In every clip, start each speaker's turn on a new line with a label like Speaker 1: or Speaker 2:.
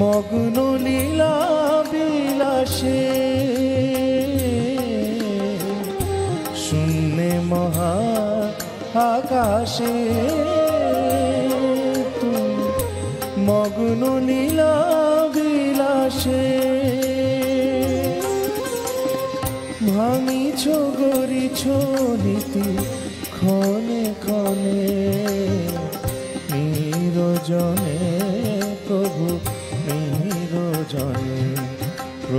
Speaker 1: মগ্ন লীলা বিলাসে শূন্যে মহা আকাশে মগ্ন লীলা বিলাসে ভাঙিছ গরিছ নীতি ক্ষণে ক্ষণে, নিরজনে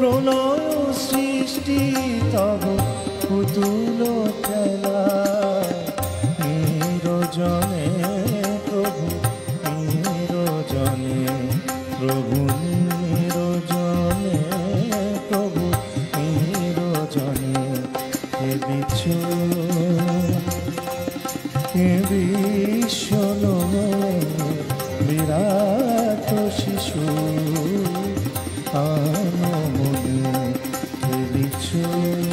Speaker 1: প্রলয় সৃষ্টি, তব পুতুল খেলা। নিরজনে প্রভু নিরজনে প্রভু নিরজনে প্রভু, নিরজনে হে বিচ্ছু, হে বিশ্বনময় বিরাট শিশু। আ true.